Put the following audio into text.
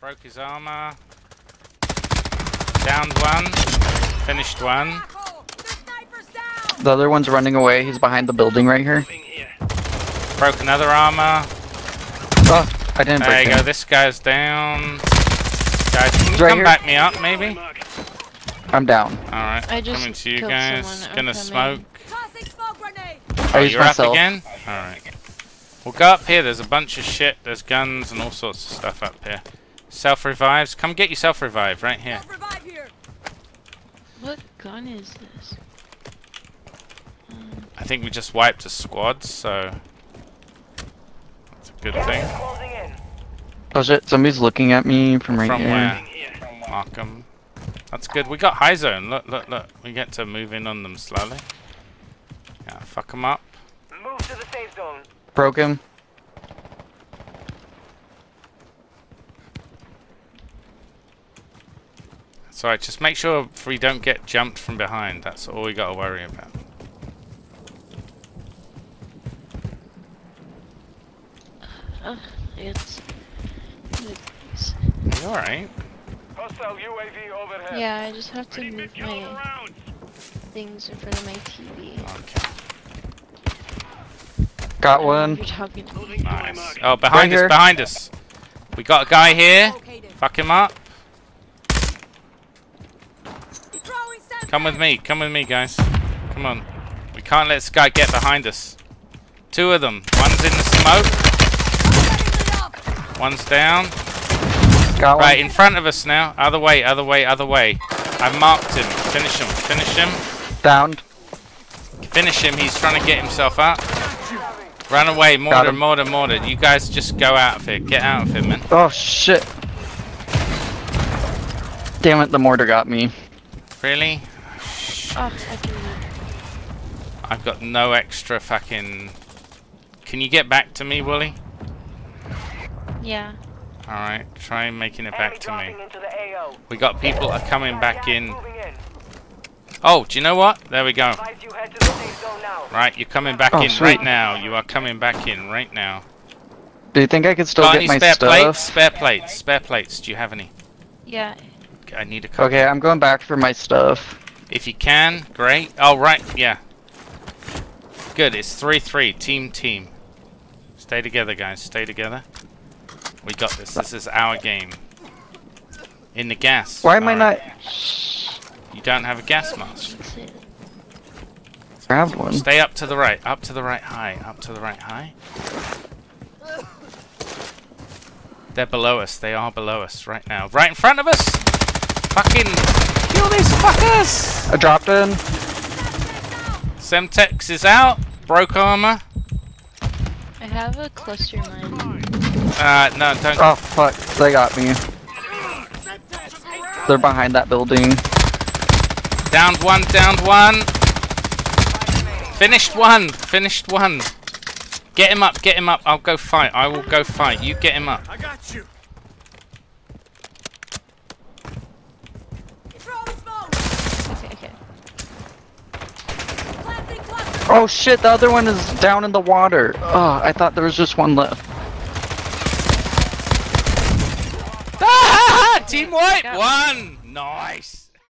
Broke his armor. Downed one. Finished one. The other one's running away. He's behind the building right here. Broke another armor. Oh, I didn't There break you go. This guy's down. Guys, can you right come here. back me up, maybe? I'm down. Alright, I just coming to you guys. Gonna coming. smoke. I Oh, used you're myself. up again? Alright. We'll go up here. There's a bunch of shit. There's guns and all sorts of stuff up here. Self revives. Come get your self revive right here. What gun is this? Um, I think we just wiped a squad, so that's a good thing. Oh shit, somebody's looking at me from right From here. where? Markham. That's good. We got high zone. Look, look, look. We get to move in on them slowly. Yeah, fuck them up. Move to the safe zone. Broke him. It's alright. Just make sure we don't get jumped from behind. That's all we got to worry about. uh, it's, it's. You alright? Hostile UAV overhead. Yeah, I just have to move my things in front of my TV. Okay. Got I one. You're talking to me. Nice. Oh, behind us, here. behind us. We got a guy here. Fuck him up. Come with me, come with me, guys. Come on. We can't let this guy get behind us. Two of them. One's in the smoke. One's down. Got one. Right, in front of us now. Other way, other way, other way. I marked him. Finish him, finish him. Downed. Finish him. He's trying to get himself up. Run away. Mortar, mortar, mortar. You guys just go out of here. Get out of here, man. Oh shit. Damn it, the mortar got me. Really? Oh, I can move. I've got no extra fucking... Can you get back to me, Wooly? Yeah. Alright, try making it back to me. into the AO. We got people are coming back in. Oh, do you know what? There we go. Advise you head to the safe zone now. Right, you're coming back Oh, in sweet. right now. You are coming back in right now. Do you think I could still got get any my spare stuff? plates? Spare plates. Spare plates. Do you have any? Yeah. I need a couple. Okay, I'm going back for my stuff. If you can, great. Oh, right, yeah. Good, it's 3-3. Team, team. Stay together, guys. Stay together. We got this. This is our game. In the gas. Why am I Alright. not You don't have a gas mask. Grab one? Stay up to the right. Up to the right high. Up to the right high. They're below us. They are below us right now. Right in front of us! Fucking kill these fuckers! I dropped in. Semtex is out. Broke armor. I have a cluster mine. Uh, no, don't. Oh fuck, they got me. They're behind that building. Downed one, downed one. Finished one, finished one. Get him up, get him up. I'll go fight. I will go fight. You get him up. I got you. Okay, okay. Oh shit, the other one is down in the water. Oh, I thought there was just one left. Ah, team white Got one.